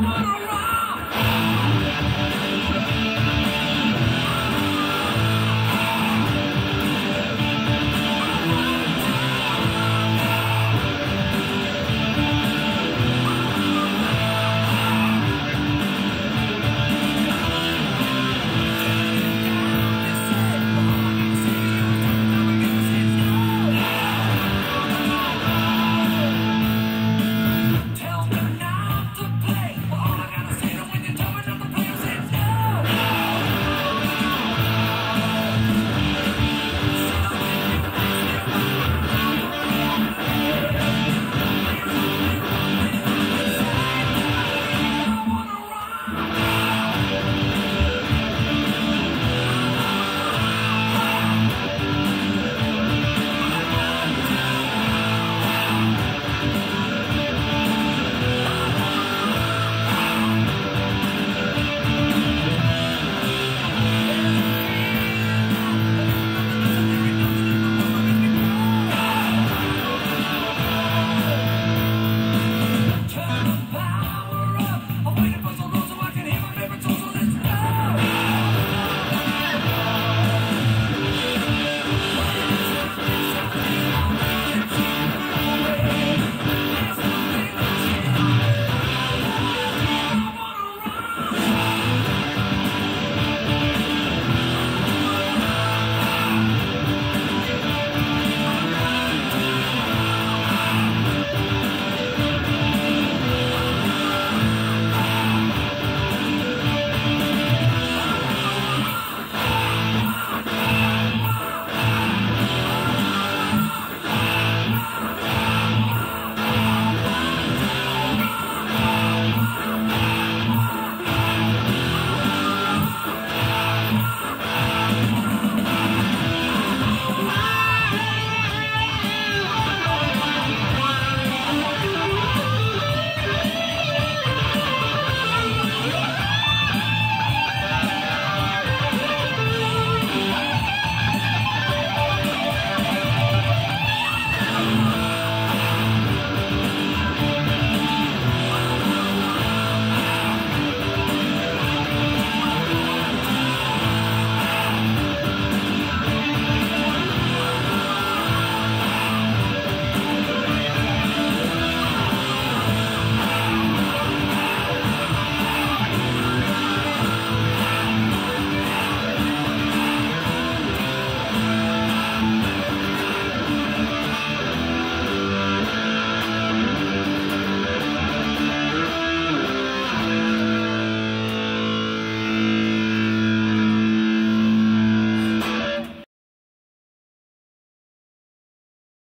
Come on,